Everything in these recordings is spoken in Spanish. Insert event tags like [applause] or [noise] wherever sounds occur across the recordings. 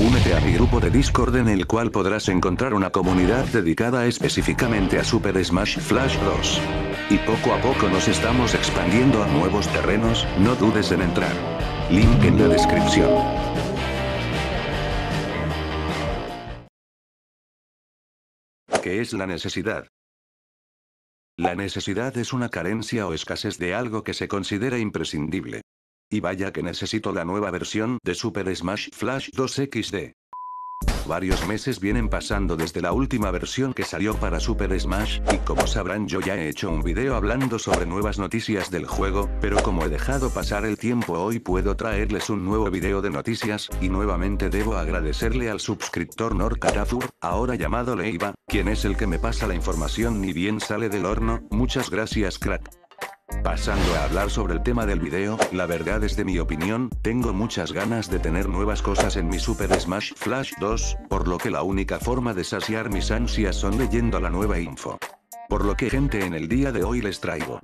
Únete a mi grupo de Discord en el cual podrás encontrar una comunidad dedicada específicamente a Super Smash Flash 2. Y poco a poco nos estamos expandiendo a nuevos terrenos, no dudes en entrar. Link en la descripción. ¿Qué es la necesidad? La necesidad es una carencia o escasez de algo que se considera imprescindible. Y vaya que necesito la nueva versión de Super Smash Flash 2 XD. Varios meses vienen pasando desde la última versión que salió para Super Smash, y como sabrán yo ya he hecho un video hablando sobre nuevas noticias del juego, pero como he dejado pasar el tiempo hoy puedo traerles un nuevo video de noticias, y nuevamente debo agradecerle al suscriptor Norcarazur, ahora llamado Leiva, quien es el que me pasa la información ni bien sale del horno, muchas gracias crack. Pasando a hablar sobre el tema del video, la verdad es de mi opinión, tengo muchas ganas de tener nuevas cosas en mi Super Smash Flash 2, por lo que la única forma de saciar mis ansias son leyendo la nueva info. Por lo que gente en el día de hoy les traigo.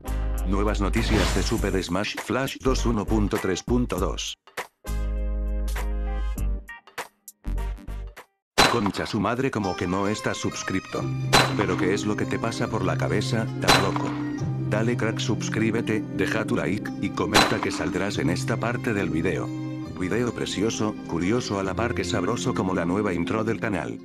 Nuevas noticias de Super Smash Flash 2 1.3.2. Concha su madre como que no estás suscripto. Pero ¿qué es lo que te pasa por la cabeza, tan loco? Dale crack suscríbete, deja tu like, y comenta que saldrás en esta parte del video. Video precioso, curioso a la par que sabroso como la nueva intro del canal.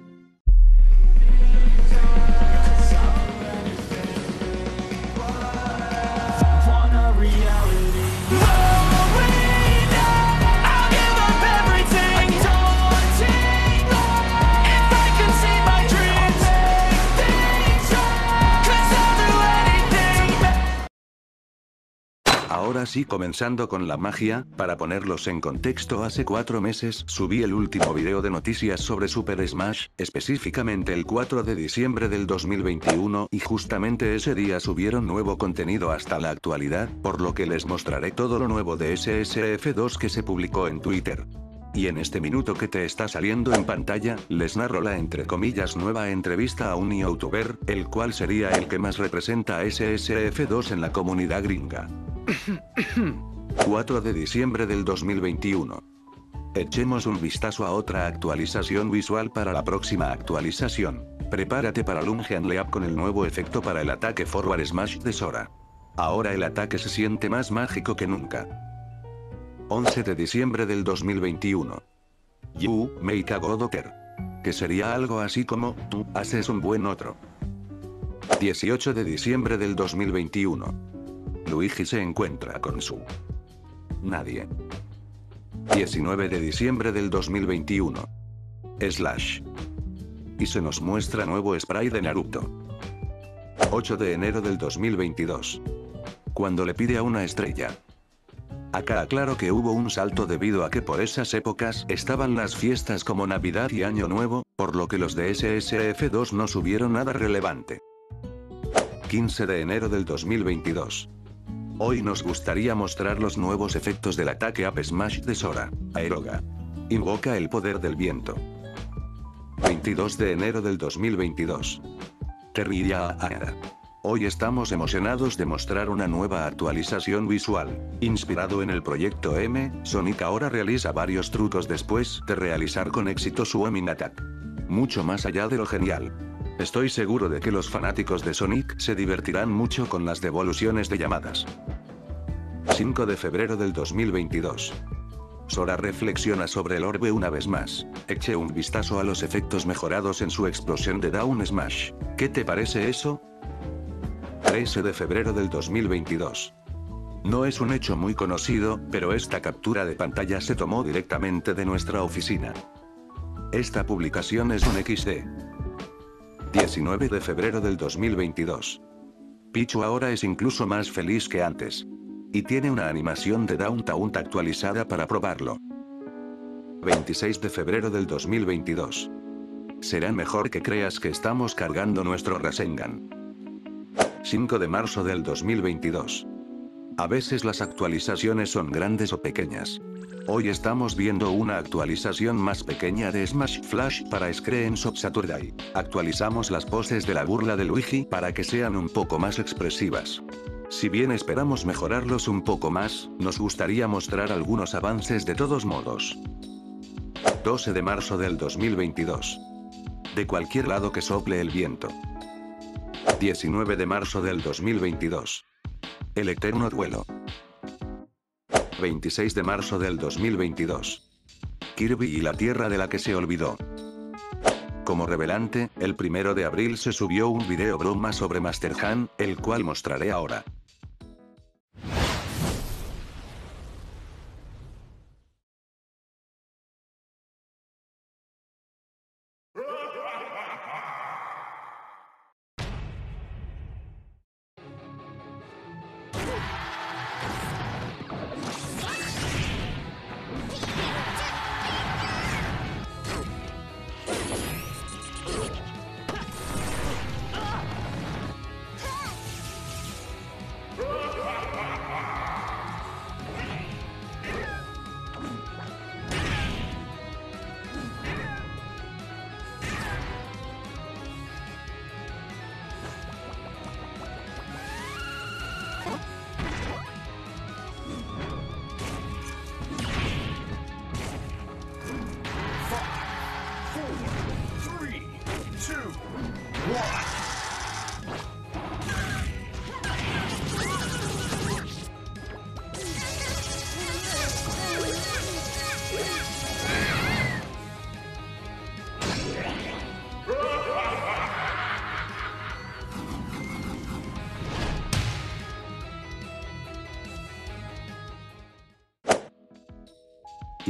Ahora sí comenzando con la magia, para ponerlos en contexto hace cuatro meses subí el último video de noticias sobre Super Smash, específicamente el 4 de diciembre del 2021 y justamente ese día subieron nuevo contenido hasta la actualidad, por lo que les mostraré todo lo nuevo de SSF2 que se publicó en Twitter. Y en este minuto que te está saliendo en pantalla, les narro la entre comillas nueva entrevista a un youtuber, el cual sería el que más representa a SSF2 en la comunidad gringa. [coughs] 4 de diciembre del 2021. Echemos un vistazo a otra actualización visual para la próxima actualización. Prepárate para Lungeon Leap con el nuevo efecto para el ataque Forward Smash de Sora. Ahora el ataque se siente más mágico que nunca. 11 de diciembre del 2021. You, make. Que sería algo así como, tú, haces un buen otro. 18 de diciembre del 2021. Luigi se encuentra con su nadie. 19 de diciembre del 2021. Slash. Y se nos muestra nuevo spray de Naruto. 8 de enero del 2022. Cuando le pide a una estrella. Acá aclaro que hubo un salto debido a que por esas épocas estaban las fiestas como Navidad y Año Nuevo, por lo que los de SSF2 no subieron nada relevante. 15 de enero del 2022. Hoy nos gustaría mostrar los nuevos efectos del ataque Up Smash de Sora. Aeroga. Invoca el poder del viento. 22 de enero del 2022. Terriria Hoy estamos emocionados de mostrar una nueva actualización visual. Inspirado en el proyecto M, Sonic ahora realiza varios trucos después de realizar con éxito su Emin Attack. Mucho más allá de lo genial. Estoy seguro de que los fanáticos de Sonic se divertirán mucho con las devoluciones de llamadas. 5 de febrero del 2022. Sora reflexiona sobre el orbe una vez más. Eche un vistazo a los efectos mejorados en su explosión de Down Smash. ¿Qué te parece eso? 13 de febrero del 2022. No es un hecho muy conocido, pero esta captura de pantalla se tomó directamente de nuestra oficina. Esta publicación es un XD. 19 de febrero del 2022. Pichu ahora es incluso más feliz que antes. Y tiene una animación de Downtown actualizada para probarlo. 26 de febrero del 2022. Será mejor que creas que estamos cargando nuestro Rasengan. 5 de marzo del 2022. A veces las actualizaciones son grandes o pequeñas. Hoy estamos viendo una actualización más pequeña de Smash Flash para Screens of Saturday. Actualizamos las poses de la burla de Luigi para que sean un poco más expresivas. Si bien esperamos mejorarlos un poco más, nos gustaría mostrar algunos avances de todos modos. 12 de marzo del 2022. De cualquier lado que sople el viento. 19 de marzo del 2022. El eterno duelo. 26 de marzo del 2022. Kirby y la tierra de la que se olvidó. Como revelante, el primero de abril se subió un video broma sobre Master Han, el cual mostraré ahora.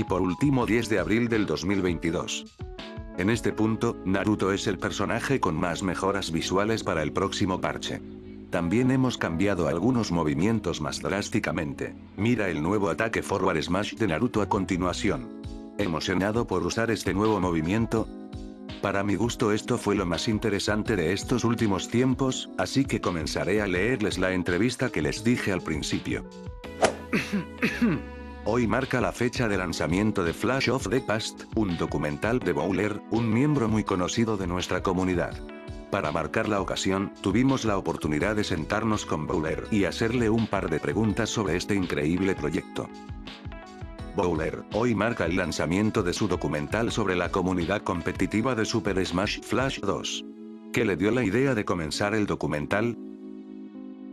Y por último 10 de abril del 2022. En este punto, Naruto es el personaje con más mejoras visuales para el próximo parche. También hemos cambiado algunos movimientos más drásticamente. Mira el nuevo ataque Forward Smash de Naruto a continuación. ¿Emocionado por usar este nuevo movimiento? Para mi gusto esto fue lo más interesante de estos últimos tiempos, así que comenzaré a leerles la entrevista que les dije al principio. [coughs] Hoy marca la fecha de lanzamiento de Flash of the Past, un documental de Bowler, un miembro muy conocido de nuestra comunidad. Para marcar la ocasión, tuvimos la oportunidad de sentarnos con Bowler y hacerle un par de preguntas sobre este increíble proyecto. Bowler, hoy marca el lanzamiento de su documental sobre la comunidad competitiva de Super Smash Flash 2. ¿Qué le dio la idea de comenzar el documental?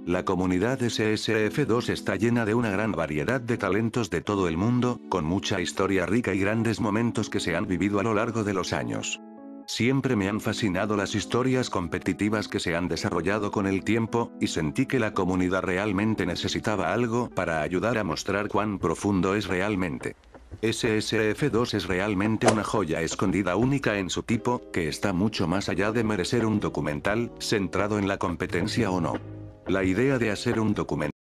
La comunidad SSF2 está llena de una gran variedad de talentos de todo el mundo, con mucha historia rica y grandes momentos que se han vivido a lo largo de los años. Siempre me han fascinado las historias competitivas que se han desarrollado con el tiempo, y sentí que la comunidad realmente necesitaba algo para ayudar a mostrar cuán profundo es realmente. SSF2 es realmente una joya escondida única en su tipo, que está mucho más allá de merecer un documental, centrado en la competencia o no. La idea de hacer un documental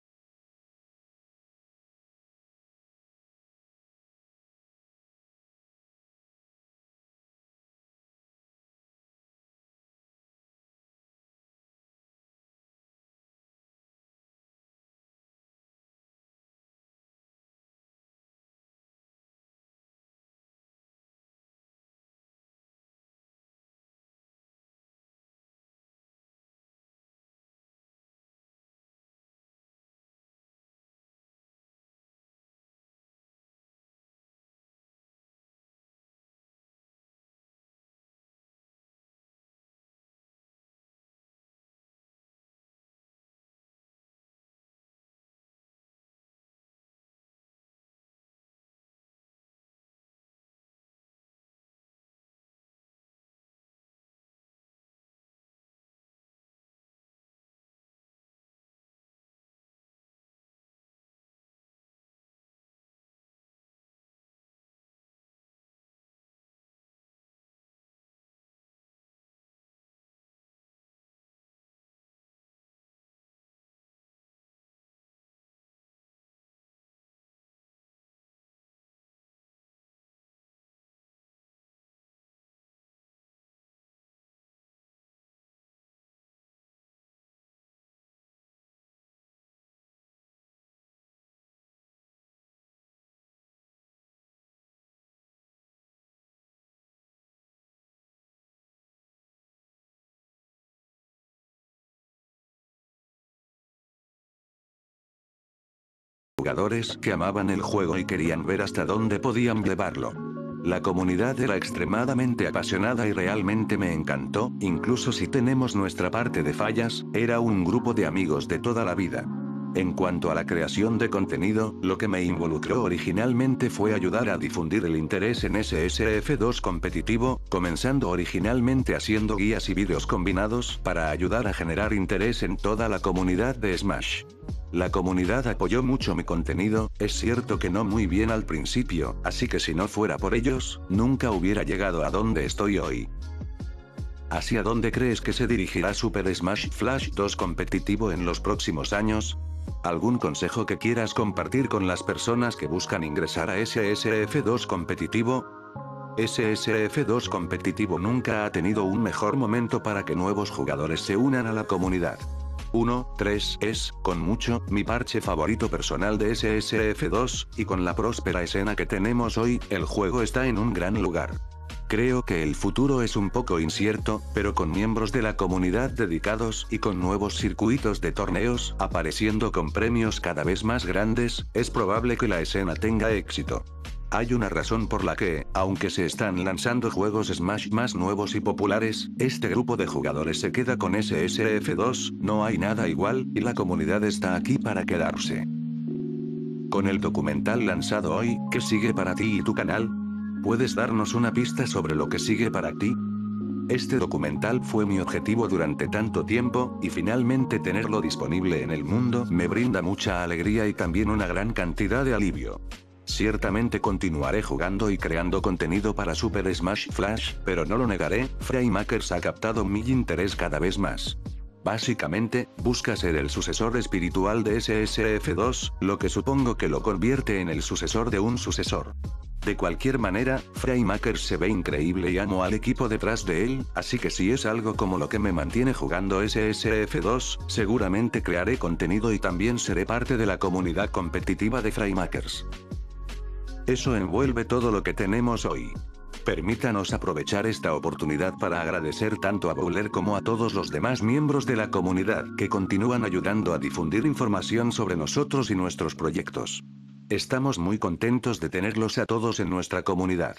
que amaban el juego y querían ver hasta dónde podían llevarlo. La comunidad era extremadamente apasionada y realmente me encantó, incluso si tenemos nuestra parte de fallas, era un grupo de amigos de toda la vida. En cuanto a la creación de contenido, lo que me involucró originalmente fue ayudar a difundir el interés en SSF2 competitivo, comenzando originalmente haciendo guías y vídeos combinados para ayudar a generar interés en toda la comunidad de Smash. La comunidad apoyó mucho mi contenido, es cierto que no muy bien al principio, así que si no fuera por ellos, nunca hubiera llegado a donde estoy hoy. ¿Hacia dónde crees que se dirigirá Super Smash Flash 2 competitivo en los próximos años? ¿Algún consejo que quieras compartir con las personas que buscan ingresar a SSF2 competitivo? SSF2 competitivo nunca ha tenido un mejor momento para que nuevos jugadores se unan a la comunidad. 1, 3 es, con mucho, mi parche favorito personal de SSF2, y con la próspera escena que tenemos hoy, el juego está en un gran lugar. Creo que el futuro es un poco incierto, pero con miembros de la comunidad dedicados y con nuevos circuitos de torneos apareciendo con premios cada vez más grandes, es probable que la escena tenga éxito. Hay una razón por la que, aunque se están lanzando juegos Smash más nuevos y populares, este grupo de jugadores se queda con SSF2, no hay nada igual, y la comunidad está aquí para quedarse. Con el documental lanzado hoy, ¿qué sigue para ti y tu canal? ¿Puedes darnos una pista sobre lo que sigue para ti? Este documental fue mi objetivo durante tanto tiempo, y finalmente tenerlo disponible en el mundo me brinda mucha alegría y también una gran cantidad de alivio. Ciertamente continuaré jugando y creando contenido para Super Smash Flash, pero no lo negaré, Fraymakers ha captado mi interés cada vez más. Básicamente, busca ser el sucesor espiritual de SSF2, lo que supongo que lo convierte en el sucesor de un sucesor. De cualquier manera, Fraymakers se ve increíble y amo al equipo detrás de él, así que si es algo como lo que me mantiene jugando SSF2, seguramente crearé contenido y también seré parte de la comunidad competitiva de Fraymakers. Eso envuelve todo lo que tenemos hoy. Permítanos aprovechar esta oportunidad para agradecer tanto a Bowler como a todos los demás miembros de la comunidad que continúan ayudando a difundir información sobre nosotros y nuestros proyectos. Estamos muy contentos de tenerlos a todos en nuestra comunidad.